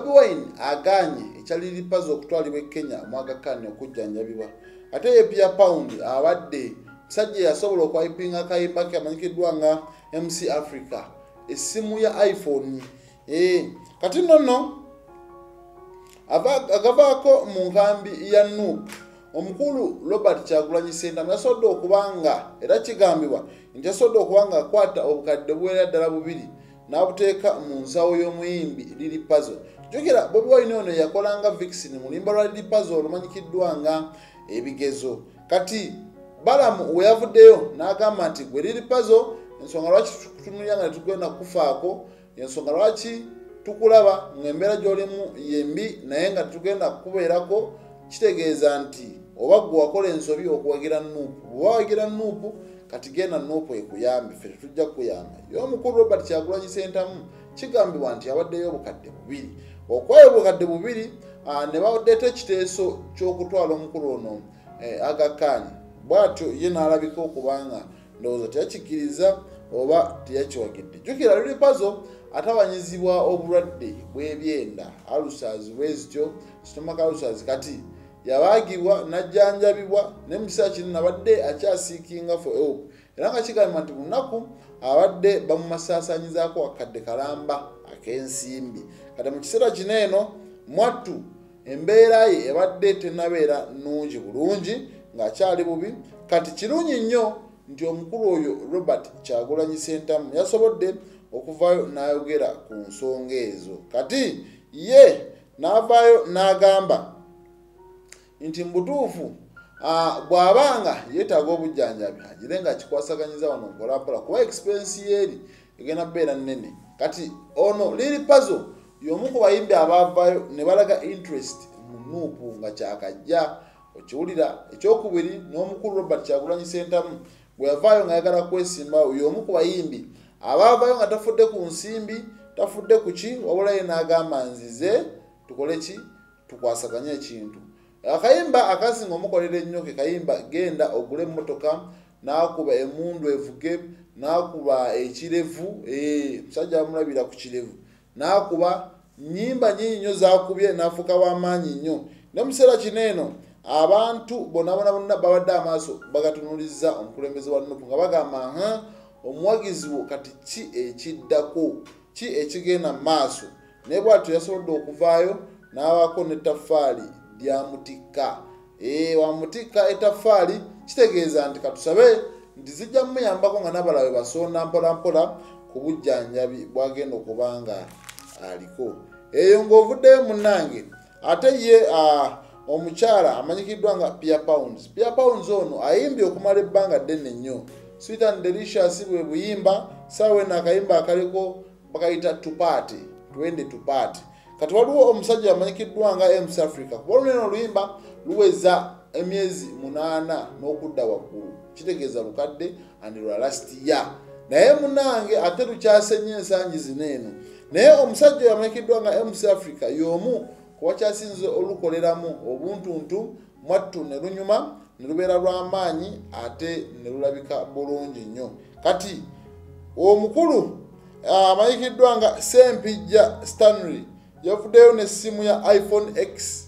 bobi wine aganye ekyaliripazo okutwalibwa e kenya mwagakani okujjanjabibwa. Ate ye pia pound abadde musajja yasobola okwayipinga akayimba ke amanyikiddwa nga mc africa. Essimu ya iphone. Eh, kati nnono ava- agavaako mu nkambi ya nup omukulu robert kyagulanyi sentamu yasobodde okubanga era kigambibwa nti yasobodde okubanga akwata obukadde buwerera ddala bubiri n'abuteeka mu nsawo y'omuyimbi liri pazo jukira bobi wine ono yakolanga vixin mu limba lwa liri pazo olumanyikiddwa nga ebigezo. Kati balamu we yavuddeyo n'agamba nti gwe liri pazo ensonga lwaki tutunulira nga netugenda kufaako ensonga lwaki tukulaba ngaembeera gy'olimu yembi naye nga tetugenda kukubeerako? Kitegeeza nti oba gwe wakola ensobi okuwagira nuupu bweoba wagira nuupu kati genda nuupu ekuyambe ffe tetujja kukuyamba. Ye omukulu robert kyagulanyi sentamu kigambibwa nti awaddeyo obukadde bubiri okwayo obukadde bubiri ah, ne badeeta ekiteeso ky'okutwala omukulu ono eh, agakaani bwatyo ye n'alabika okubanga ndowooza teyakikkiriza oba teyakiwagidde. Jjukira luli pazo atabanyizibwa obulwadde bw'ebyenda. Alusaz bwe zityo stomach alusaz kati yabaagibwa najjanjabibwa ne mu kiseera kino nabadde akyasiikinga for help. Era nga kigamba nti bunaku abadde bamumasaasanyizaako akadde kalamba ak'ensimbi kati mu kiseera kino eno mwattu embeera ye ebadde tenabeera nnungi bulungi ng'akyali bubi. Kati kirungi nnyo nti omukulu oyo robert kyagulanyi sentamu yasobodde okuvaayo n'ayogera ku nsonga ezo. Kati ye n'avaayo n'agamba nti mubutuufu bw'abanga yeetaaga obujjanjabi agire nga akikwasaganyiza wano mpolampola kuba expensi yeeri egenda kubeera nnene kati ono liri pazo y'omu ku bayimbi abaavaayo ne balaga interest mu nuupu nga kyakajja okiwulira. Ekyokubiri n'omukulu robert kyagulanyi sentamu bwe yavaayo ng'ayagala kwesimbawo y'omu ku bayimbi abaavaayo nga tafudde ku nsimbi tafudde ku ki? Wabula ye n'agamba nzize tukole ki? Tukwasaganye ekintu. Akayimba akasinga omukolera ennyo ke kayimba genda ogule emmotoka n'akuba emundu evuge n'akuba ekirevu eh, musajja bamulabira ku kirevu n'akuba nyimba nyingi nnyo zakubye n'afuuka w'amaanyi nnyo. Ne mu kiseera kino eno abantu bonna bonna bonna babadde amaaso bagatunuliza omukulembeze wa nupu nga bagamba ha omuwagizi wo kati ki ekiddako? Ki ekigenda mu maaso? Naye bwatyo yasobodde okuvaayo n'abaako n'ettafaali lyamutikka Eh, wamutikka ettafaali kitegeeza nti katusabe nti zijja mumuyambako nga nabalabe basonda mpola mpola ku bujjanjabi bwagenda okuba nga aliko. Eyo ng'ovuddeyo munnange ate ye omukyala amanyikiddwa nga pia pounds. Pia pounds ono ayimbye okumala ebbanga ddene nnyo. Sweet and delicious bwe buyimba saawa eno akayimba akaliko bakayita tupaate twende tupaate kati waliwo omusajja amanyikiddwa nga ms africa. Kuba luneno oluyimba luweza emyezi munaana n'okudda waggulu kitegeeza lukadde and lwa last year. Naye munange ate lukyase nnyo ensangi zino eno. Naye omusajja oyo amanyikiddwa nga ms africa y'omu kuba kyasinze olukoleramu obuntuntu mwattu ne lunyuma ne lubeera lw'amaanyi ate ne lulabika bulungi nnyo. Kati omukulu amanyikiddwa nga sempijja stanley yavuddeyo n'essimu ya iphone x.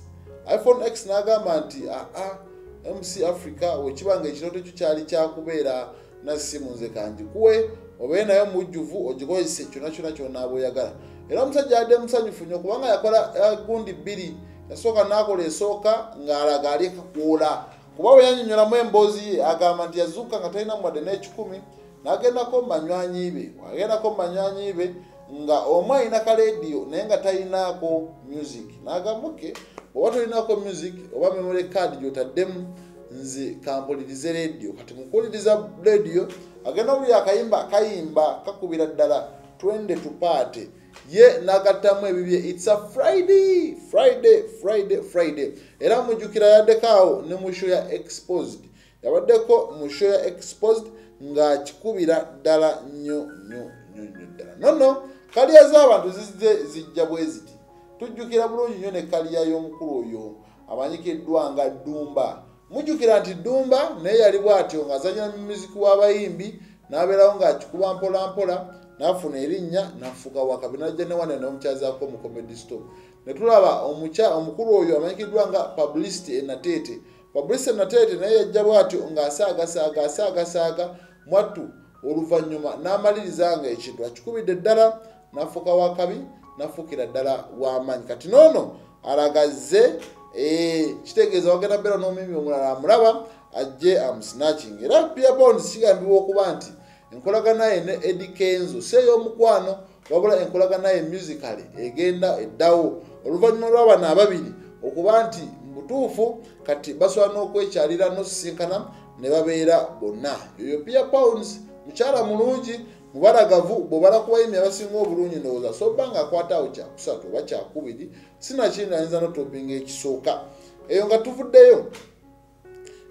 iphone x n'agamba nti aa mc africa wekiba nga ekirooto kyo kyali kyakubeera na ssimu nze kangikuwe obeere nayo mujjuvu ogikozese kyonna kyonna kyonaaba oyagala era omusajja yadde musanyufu nnyo kubanga yakola gundi bbiri yasooka n'akola esooka ng'alaga ali kakuula kuba bwe yanyonyolamu emboozi ye agamba nti yazuuka nga talina mwadde n'ekikumi n'agendako mu banywanyi be agendako mu banywanyi be nga omu alina kalediyo naye nga talinaako music. N'agamba oke oba tolinako music oba memory card gyotaddemu nze kampulirize rediyo kati mukuwuliriza rediyo agenda buli akayimba akayimba kakubira ddala twende tupaate. Ye nagattamu ebibye its a friday friday friday friday. Era mujjukira yaddeko awo ne mu show ya exposed. Yabaddeko mu show ya exposed ng'akikubira ddala nnyo nnyo nnyo nnyo ddala. Nono kaliya z'abantu zizze zijja bwe ziti. Tujjukira bulungi nnyo ne kaliya y'omukulu oyo amanyikiddwa nga ddumba. Mujjukira nti ddumba naye yali bw'atyo ng'azanya mu muziki w'abayimbi n'abeerawo ng'akikuba mpola mpola nafuna erinnya nafuuka wakabi najja newana nomukyazaako mu comedy store. Netulaba omukya omukulu oyo amanyikiddwa nga publicity enateete publicity enateete naye yajja bwatyo ng'asaagasaaga asaagasaaga mwattu oluvannyuma n'amaliriza nga ekintu akikubidde ddala nafuuka wakabi nafuukira ddala w'amaanyi kati noono alagazze eh, kitegeeza wagenda beera n'omumimi omulala amulaba ajje amusnatching era pia bonds kigambibwa okuba nti enkolagana ye ne edi kenzo si ey'omukwano wabula enkolagana ye musically egenda eddawo. Oluvannyuma lw'abano ababiri okuba nti mubutuufu kati basobola n'okwekyalira n'osisinkana ne babeera bonna. Yoyo pia pounds mukyala mulungi mubalagavu bwebala kubayimi abasinga obulungi ndowooza. Soba nga akwataawo kyakusatu oba kyakubiri sinakindi ayinza notopinga ekisooka. Eyo nga tuvuddeyo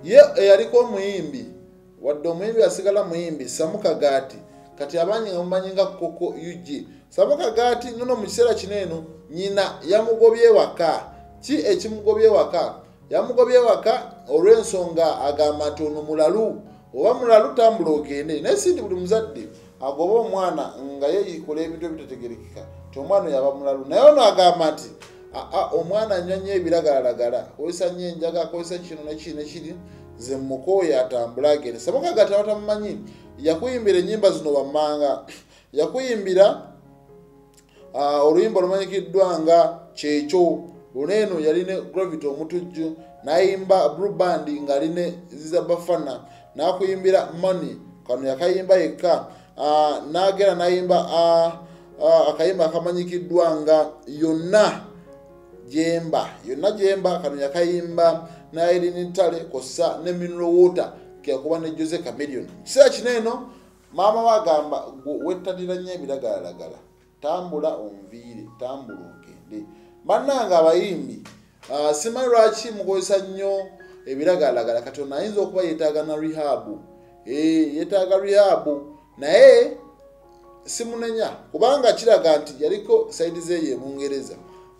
ye eyaliko omuyimbi wadde omuyimbi asigala muyimbi samukagaati kati abanyi nga mumanyi nga koko ug samukagaati nono mu kiseera kino eno nyina yamugobye waka ki ekimugobye waka yamugobye waka olw'ensonga agamba nti ono mulalu oba mulalu tambula ogende. Naye si nti buli muzadde agoba omwana nga yeyikola ebintu ebitategerekeka ti omwana oyo aba mulalu. Naye ono agamba nti aa omwana anywa nnyo ebiragalalagala akozesa nnyo enjaga akozesa kino nekiri nekiri ze mukooyo atambule agende. Samukaga tabatamumanyi yakuyimbira enyimba zino wammanga yakuyimbira oluyimba olumanyikiddwa nga kyekyo luneeno yaline gravity omutujju nayimba bruband nga aline zizabafana nakuyimbira money kano yakayimba yekka nagera nayimba akayimba akamanyikiddwa nga yonna jemba yonna jemba kano yakayimba nairinitale kosa ne mineral water keyakuba ne jose camilion kiseera kino eno maama wagamba wettanira nnyo ebiragalalagala tambula onviire tambula ogende. Bannanga abayimbi simanyi lwaki mukozesa nnyo ebiragalalagala. Katonda ayinza okuba yeetaaga na rehabu yeetaaga rehabu naye simunenya kubanga kiraga nti yaliko saidi zeeyo ebungereza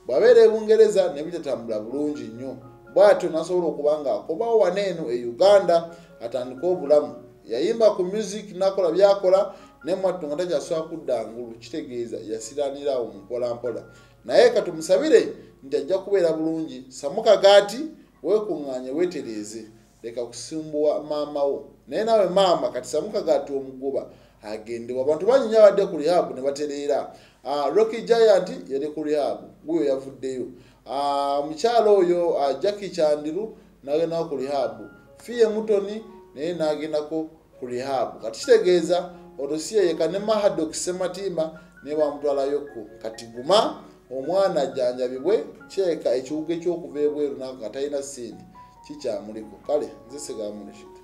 bwabeera ebungereza nebitatambula bulungi nnyo bwatyo nasobola okuba nga akobawo waneeno e uganda atandika obulamu. Yayimba ku music nakola byakola nemwattu nga takyasobola kudda ngulu kitegeeza yasiranirawo mumpolampola naye katumusabire nti ajja kubeera bulungi samukagaati wekuŋŋaanye weetereeze leka kusimbuwa maamawo naye nawe maama kati samukagaati omugoba agendewo abantu banyinya badde ku rihabu ne batereera. Ah, rocky giant yali ku rihabu guyo yavuddeyo. Omukyala ah, oyo ah, jacki kyandiru nagendako ku rihabu fiye mutoni naye nagendako ku rihabu kati kitegeeza olosiyeyeka ne mahadok sematimba naye bamutwalayoko kati guma omwana ajjanjabibwe kyeka ekiwuga ekyokuva ebweru nga talina sente chicha amuri kukale nzisiga amuri shita